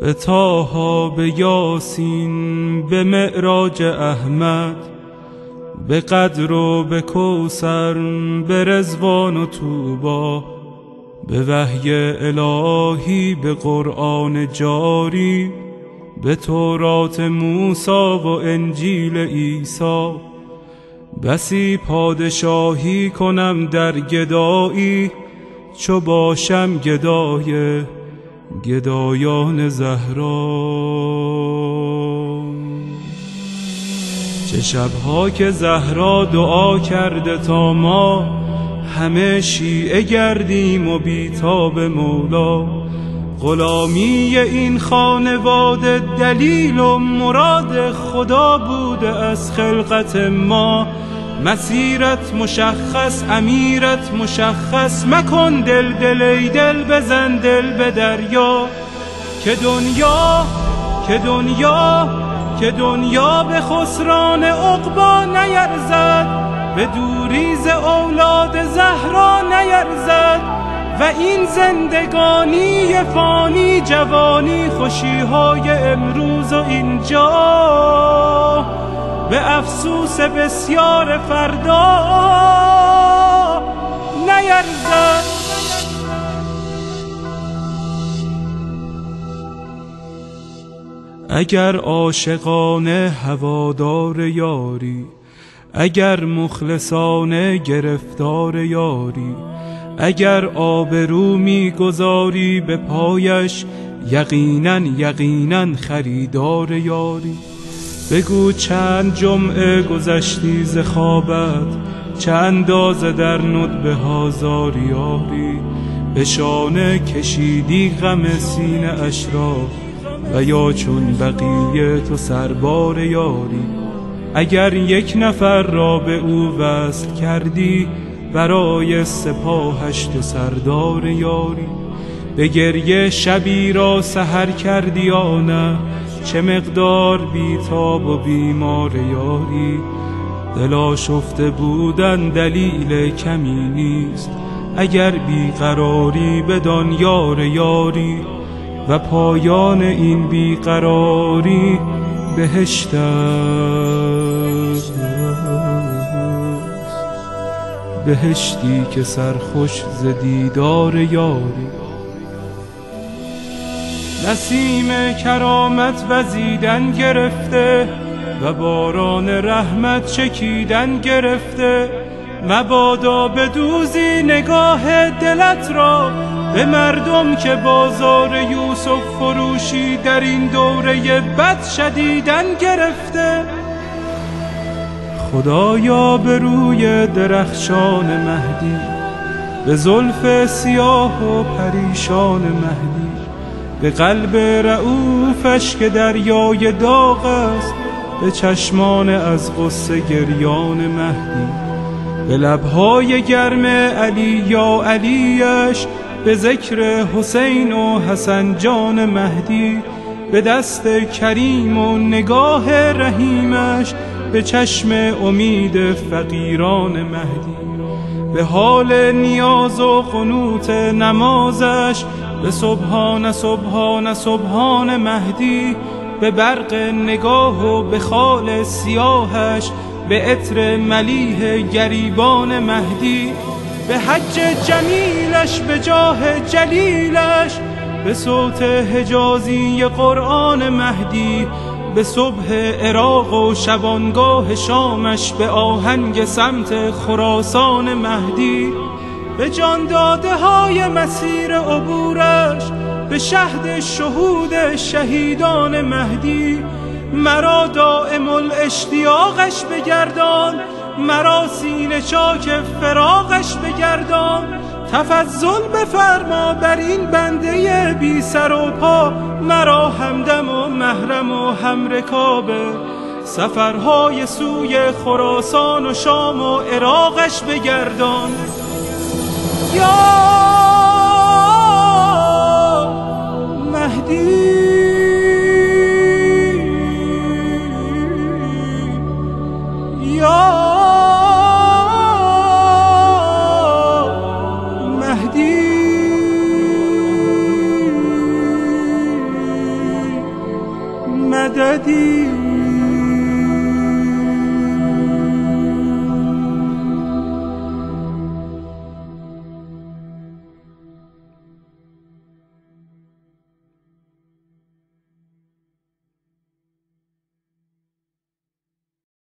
به تاها به یاسین به معراج احمد به قدر و به کوسر به رزوان و توبا به وحی الهی به قرآن جاری به تورات موسا و انجیل عیسی. بسی پادشاهی کنم در گدایی چو باشم گدای گدایان زهرا. چه شبها که زهرا دعا کرده تا ما همه شیعه گردیم و بیتاب مولا. غلامی این خانواده دلیل و مراد خدا بوده از خلقت ما. مسیرت مشخص امیرت مشخص. مکن دل دل دل بزن دل به دریا. که دنیا که دنیا که دنیا به خسران عقبا نیرزد. به دوریز اولاد زهرا نیرزد. و این زندگانی فانی جوانی خوشیهای امروز و اینجا. به افسوس بسیار فردا نیرزد. اگر عاشقانه هوادار یاری اگر مخلصانه گرفتار یاری اگر آبرو می‌گذاری به پایش یقینا یقینا خریدار یاری. بگو چند جمعه گذشتی ز خوابت چند اندازه در ندبه هازار یاری. به شانه کشیدی غم سینه اش را و یا چون بقیه تو سربار یاری. اگر یک نفر را به او وصل کردی برای سپاهش تو سردار یاری. به گریه شبی را سهر کردی یا نه چه مقدار بیتاب و بیمار یاری. دلا شفته بودن دلیل کمی نیست. اگر بیقراری بدان یار یاری و پایان این بیقراری بهشت بهشتی که سرخوش ز دیدار یاری. نسیم کرامت وزیدن گرفته و باران رحمت چکیدن گرفته. مبادا بدوزی نگاه دلت را به مردم که بازار یوسف فروشی در این دوره بد شدیدن گرفته. خدایا به روی درخشان مهدی به زلف سیاه و پریشان مهدی به قلب رعوفش که دریای داغ است به چشمان از غصه گریان مهدی. به لبهای گرم علی یا علیش به ذکر حسین و حسن جان مهدی. به دست کریم و نگاه رحیمش به چشم امید فقیران مهدی. به حال نیاز و قنوت نمازش به سبحان سبحان سبحان مهدی به برق نگاه و به خال سیاهش به عطر ملیح گریبان مهدی به حج جمیلش به جاه جلیلش به صوت حجازی قرآن مهدی به صبح عراق و شبانگاه شامش به آهنگ سمت خراسان مهدی. به جان داده های مسیر عبورش به شهد شهود شهیدان مهدی. مرا دائم الاشتیاقش بگردان مرا سینه چاک فراقش بگردان. تفضل بفرما بر این بنده بی سر و پا مرا همدم و محرم و همرکابه سفرهای سوی خراسان و شام و عراقش بگردان. یا مهدی. مددی.